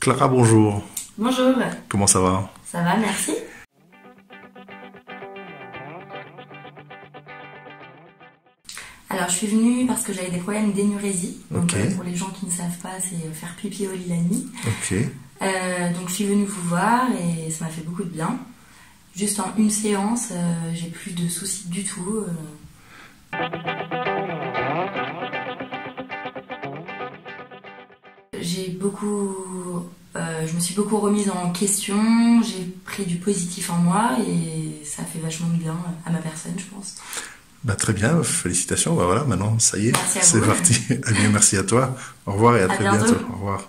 Clara, bonjour. Bonjour. Comment ça va? Ça va, merci. Alors, je suis venue parce que j'avais des problèmes d'énurésie. Donc, euh, pour les gens qui ne savent pas, c'est euh, faire pipi au lit la nuit. Euh, donc, je suis venue vous voir et ça m'a fait beaucoup de bien. Juste en une séance, euh, j'ai plus de soucis du tout. J'ai beaucoup, euh, je me suis beaucoup remise en question. J'ai pris du positif en moi et ça fait vachement de bien à ma personne, je pense. Bah, très bien, félicitations. Bah, voilà, maintenant, ça y est, c'est parti. Eh bien, merci à toi. Au revoir et à, À très bientôt. bientôt. Au revoir.